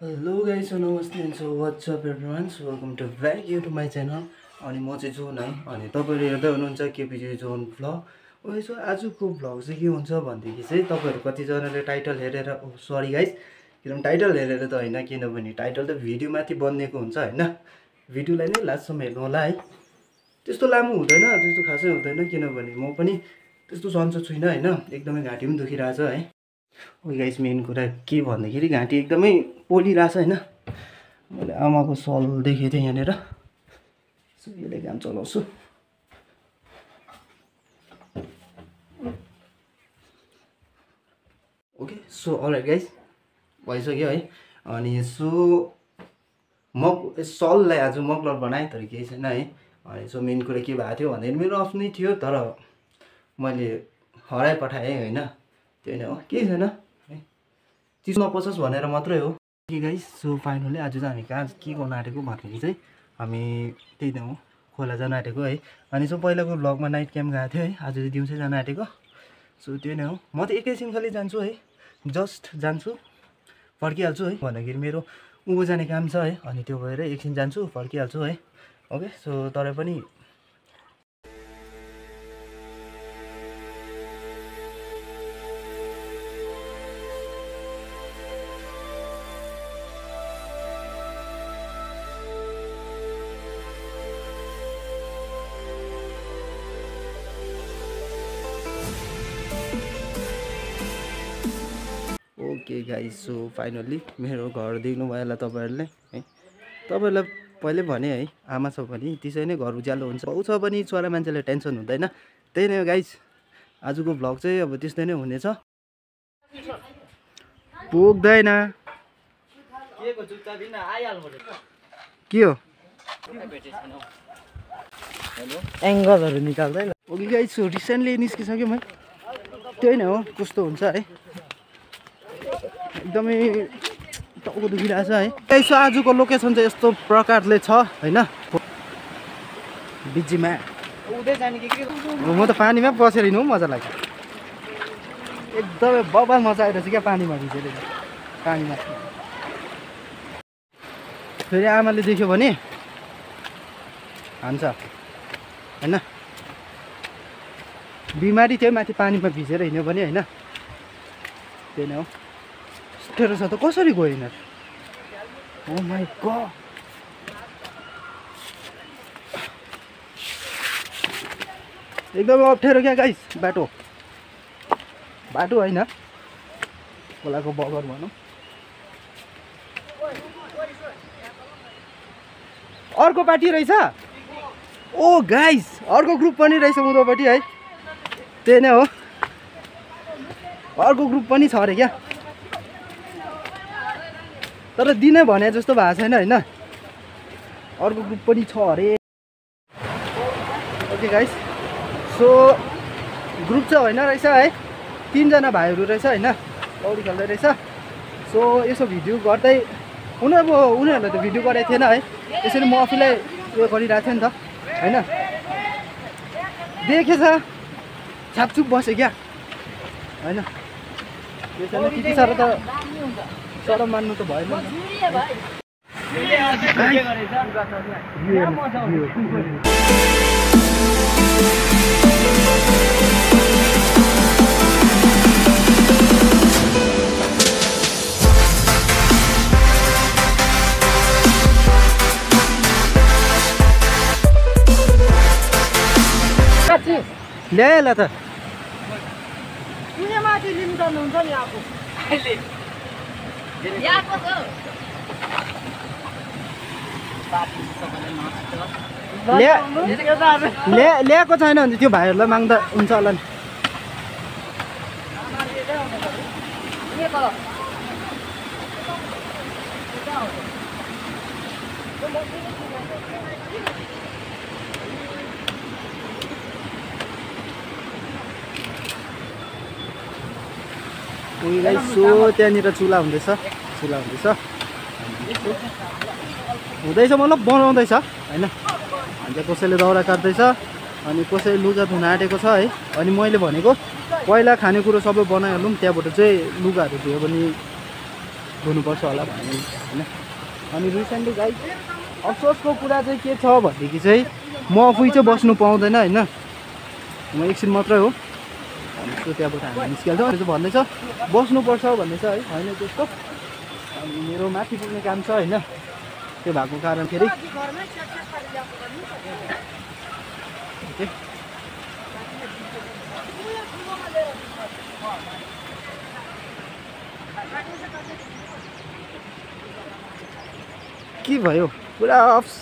Hello guys नमस्ते and so what's up everyone so welcome to back you to my channel अनि म चाहिँ John है। अनि तपाईँहरू हेर्दै हुनुहुन्छ केपिजी जोन भ्लग ओ यसो आजको भ्लग चाहिँ के हुन्छ भनेदेखि चाहिँ तपाईँहरू कतिजनाले टाइटल हेरेर सरी गाइस किनभने टाइटल हेरेर त होइन किनभने टाइटल त भिडियो माथि बनिएको हुन्छ होइन। भिडियोलाई नै लास्टसम्म हेर्नु होला है। त्यस्तो लामो हुँदैन त्यस्तो खासै हुँदैन किनभने म पनि त्यस्तो सन्चो छुइनँ होइन। एकदमै घाँटी पनि दुखिरहेछ है। ओ गाइस मेन कुरा के भन्दाखेरि घाँटी एकदमै पोलिरहेछ होइन। मैले आमाको सल देखेको थिएँ यहाँनिर। सो यसले काम चलाउँछु। ओके सो अलराइट गाइस भइसक्यो है। अनि सो मग सललाई आज मगलर बनाएँ तर केही छैन है। अनि सो मेन कुरा के भएको थियो भन्दाखेरि मेरो आफ्नै थियो तर मैले हराइ पठाएँ होइन। त्यो नै हो केही छैन है। चिसो नपसोस् भनेर मात्रै हो। के गाइस सो फाइनली आज चाहिँ हामी कहाँ के गर्नु आँटेको भन्दाखेरि चाहिँ हामी त्यही त हो खोला जान आँटेको है। अनि सो पहिलाको ब्लगमा नाइट क्याम्प गएको थियो है आज चाहिँ दिउँसै जान आँटेको। सो त्यो नै हो। म त एकैछिन खालि जान्छु है जस्ट जान्छु फर्किहाल्छु है भन्दाखेरि मेरो उँभो जाने काम छ है अनि त्यो भएर एकछिन जान्छु फर्किहाल्छु है। ओके सो तर पनि ओके गाइस सो फाइनल्ली मेरो घर देख्नुभयो होला तपाईँहरूले है? तपाईँहरूलाई पहिल्यै भने है आमा छ भने त्यसै नै घर उज्यालो हुन्छ। बाउ छ भने छोरा मान्छेलाई टेन्सन हुँदैन। त्यही नै हो गाइस आजको भ्लग चाहिँ अब त्यस्तै नै हुनेछ। पुग्दैन। के हो? एङ्गलहरू निकाल्दैन। ओके गाइस रिसेन्टली निस्किसक्यो मैले। त्यही नै हो कस्तो हुन्छ है? एकदमै टाउको दुखिरहेछ है। यसो आजको लोकेसन चाहिँ यस्तो प्रकारले छ होइन? बिजीमा म त पानीमा बसेर हिँड्नु मजा लाग्छ। एकदमै बबाल मजा आइरहेछ क्या पानीमा भिजेर पानीमा। फेरि आमाले देख्यो भने हान्छ होइन? बिमारी थियो माथि पानीमा भिजेर हिँड्यो भने होइन? त्यही नै हो। अप्ठ्यारो छ त कसरी गयो यिनीहरू ओ माई गड एकदमै अप्ठ्यारो क्या गाइस बाटो बाटो होइन खोलाको बगर भनौँ अर्को पार्टी रहेछ ओ गाइस अर्को ग्रुप पनि रहेछ उँधोपट्टि है त्यही नै हो अर्को ग्रुप पनि छ अरे क्या तर दिनै भने जस्तो भएको छैन होइन? अर्को ग्रुप पनि छ अरे। ओके गाइस सो ग्रुप चाहिँ होइन रहेछ है? तिनजना भाइहरू रहेछ होइन? पौडी खेल्दै रहेछ। सो यसो भिडियो गर्दै हुन अब उनीहरूलाई त भिडियो गरेको थिएन है? यसरी म आफूलाई उयो गरिरहेको थिएँ नि त होइन? देखेछ। छापछुप बसेँ क्या होइन? त्यति साह्रो त? सर मान्नु त भएन। ल्याएँ ल त। माथि लिनु सक्नुहुन्छ नि ल्या ल्याएको छैन भने त्यो भाइहरूलाई माग्दा हुन्छ होला नि। उहीलाई सो त्यहाँनिर चुला हुँदैछ। चुला हुँदैछ। हुँदैछ मतलब बनाउँदैछ होइन? अन्त कसैले दाउरा काट्दैछ अनि कसै लुगा धुन आँटेको छ है? अनि मैले भनेको पहिला खानेकुरो सबै बनाइहालौँ त्यहाँबाट चाहिँ लुगाहरू धुयो भने धुनुपर्छ होला भन्ने होइन? अनि रिसेन्टली गाई अफसोसको कुरा चाहिँ के छ भनेदेखि चाहिँ म आफै चाहिँ बस्नु पाउँदैन होइन? म एकछिन मात्रै हो। त्यो त्यहाँबाट हामी निस्किहाल्छौँ। चाहिँ भन्दैछ बस्नुपर्छ भन्ने छ है। होइन त्यस्तो। अनि मेरो माथि पुग्ने काम छ होइन। त्यो भएको कारण फेरि के भयो? पुरा अफ्स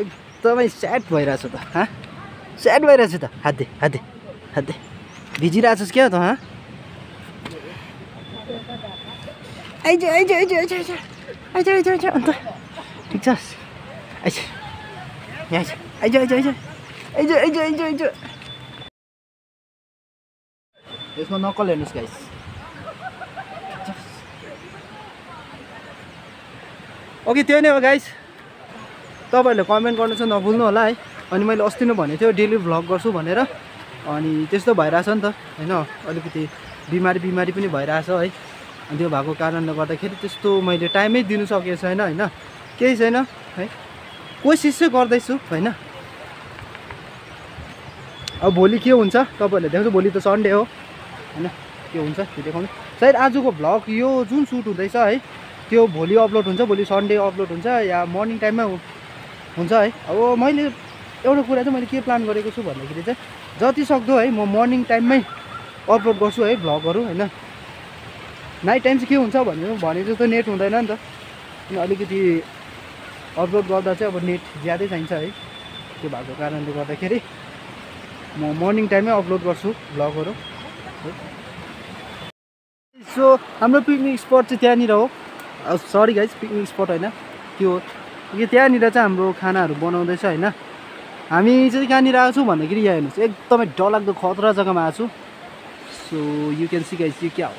एकदमै स्याड भइरहेछ त हाँ। स्याड भइरहेछ त। हाते हाते हाते भिजिरहेछस् क्या त हाँ आइज आइज आइज आइज आइज आइज आइज आइज अन्त ठिक छस् आइज यहाँ आइज आइज आइज आइज आइज आइज आइज यसमा नक्कल हेर्नुहोस् गाइस ओके त्यो नै हो गाइस तपाईँहरूले कमेन्ट गर्नु चाहिँ नभुल्नु होला है अनि मैले अस्ति नै भनेको थियो डेली भ्लग गर्छु भनेर अनि त्यस्तो भइरहेछ नि त होइन? अलिकति बिमारी बिमारी पनि भइरहेछ है। अनि त्यो भएको कारणले गर्दाखेरि त्यस्तो मैले टाइमै दिनु सकेको छैन होइन? केही छैन है? कोसिस चाहिँ गर्दैछु होइन? अब भोलि के हुन्छ? तपाईँहरूले देख्छु भोलि त सन्डे हो होइन? के हुन्छ? त्यो देखाउनु। सायद आजको भ्लग यो जुन सुट हुँदैछ है? त्यो भोलि अपलोड हुन्छ भोलि सन्डे अपलोड हुन्छ या मर्निङ टाइममै हुन्छ है? अब मैले एउटा कुरा चाहिँ मैले के प्लान गरेको छु भन्दाखेरि चाहिँ जति सक्दो है म मर्निङ टाइममै अपलोड गर्छु है भ्लगहरू होइन? नाइट टाइम चाहिँ के हुन्छ भने भने जस्तो नेट हुँदैन नि त। अनि अलिकति अपलोड गर्दा चाहिँ अब नेट ज्यादै चाहिन्छ है। त्यो भएको कारणले गर्दाखेरि म मर्निङ टाइममै अपलोड गर्छु भ्लगहरू सो हाम्रो पिकनिक स्पट चाहिँ त्यहाँनिर हो। सरी गाइज पिकनिक स्पट होइन। त्यो त्यहाँनिर चाहिँ हाम्रो खानाहरू बनाउँदैछ होइन? हामी चाहिँ कहाँनिर आएको छौँ भन्दाखेरि यहाँ हेर्नुहोस् एकदमै डरलाग्दो खतरा जग्गामा आएको छु। So you can see guys यो क्या हो?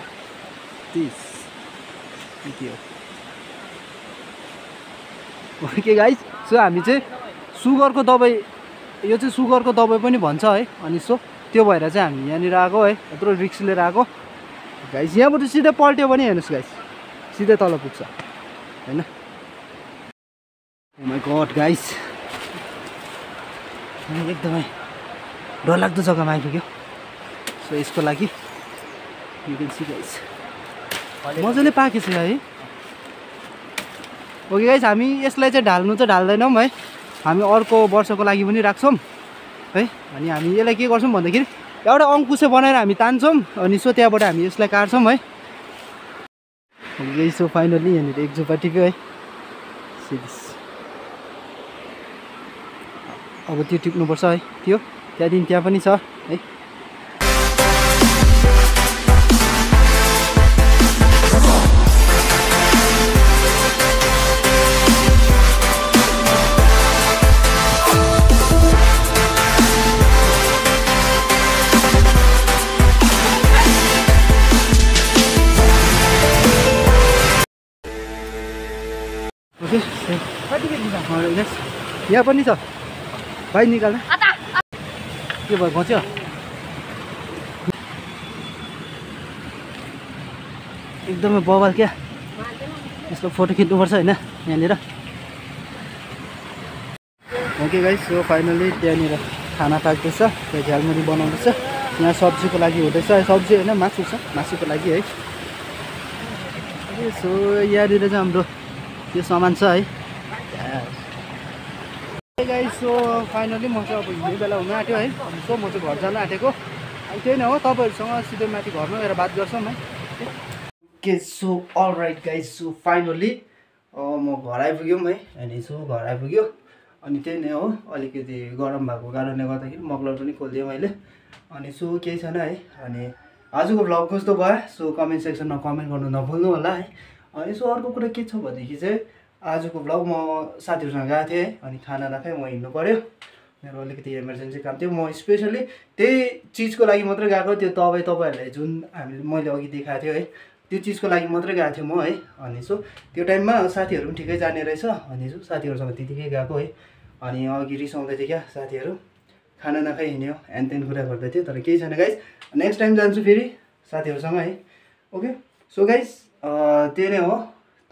यो के हो? ओके गाइज सो हामी चाहिँ सुगरको दबाई यो चाहिँ सुगरको दबाई पनि भन्छ है। अनि सो त्यो भएर चाहिँ हामी यहाँनिर आएको है। यत्रो रिक्स लिएर आएको। गाइस यहाँबाट सिधै पल्ट्यो भने हेर्नुहोस् गाइस सिधै तल पुग्छ। होइन? माई गड गाइस एकदमै डरलाग्दो जग्गामा आइपुग्यो। सो यसको लागि यु क्यान सी गाइस मजाले पाकेछ है। ओके गाइस हामी यसलाई चाहिँ ढाल्नु चाहिँ ढाल्दैनौँ है। हामी अर्को वर्षको लागि पनि राख्छौँ है। अनि हामी यसलाई के गर्छौँ भन्दाखेरि एउटा अङ्कुसे बनाएर हामी तान्छौँ अनि सो त्यहाँबाट हामी यसलाई काट्छौँ है। यही सो फाइनली यहाँनिर एक है। सिरिस अब त्यो टिप्नुपर्छ है। त्यो त्यहाँदेखि त्यहाँ पनि छ है। यहाँ पनि छ। भाइ निकाल्नु। के भयो घोच्यो? एकदमै बवाल क्या? यसको फोटो खिच्नुपर्छ होइन यहाँनिर। ओके गाइस सो फाइनली त्यहाँनिर खाना पाक्दैछ त्यो झ्यालमुरी बनाउँदैछ। यहाँ सब्जीको लागि हुँदैछ सब्जी होइन मासु छ मासुको लागि है। सो यहाँनिर चाहिँ हाम्रो त्यो सामान छ है। सो फाइनली म चाहिँ अब हिँड्ने बेला हुन आँट्यो है। सो म चाहिँ घर जान आँटेको। अनि त्यही नै हो तपाईँहरूसँग सिधै माथि घरमा गएर बात गर्छौँ है। के so all right guys so finally म घर आइपुग्यौँ है। अनि सो घर आइपुग्यो। अनि त्यही नै हो अलिकति गरम भएको कारणले गर्दाखेरि मफलर पनि खोलिदिएँ मैले। अनि सो केही छैन है। अनि आजको भ्लग कस्तो भयो? सो कमेन्ट सेक्सनमा कमेन्ट गर्नु नभुल्नु होला है। अनि सो अर्को कुरा के छ भनेदेखि चाहिँ आजको भ्लग म साथीहरूसँग गएको थिएँ है अनि खाना नखाएँ म हिँड्नु पऱ्यो मेरो अलिकति इमर्जेन्सी काम थियो। म स्पेसली त्यही चिजको लागि मात्रै गएको त्यो तपाईँ तपाईँहरूलाई जुन हामीले मैले अघि देखाएको थियो है त्यो चिजको लागि मात्रै गएको थिएँ म है अनि सो त्यो टाइममा साथीहरू पनि ठिकै जाने रहेछ अनि सो साथीहरूसँग त्यतिकै गएको है। अनि अघि रिसाउँदै थियो क्या साथीहरू। खाना नखाइ हिँड्यो एन तेन कुरा गर्दै थियो तर केही छैन गाइस नेक्स्ट टाइम जान्छु फेरि साथीहरूसँग है। ओके सो गाइस अँ, त्यो नै हो।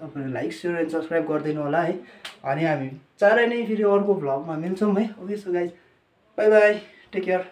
तपाईँहरू लाइक सेयर एन्ड सब्सक्राइब गरिदिनु होला है। अनि हामी चाँडै नै फेरि अर्को भ्लगमा मिल्छौँ है। Okay so guys bye bye take care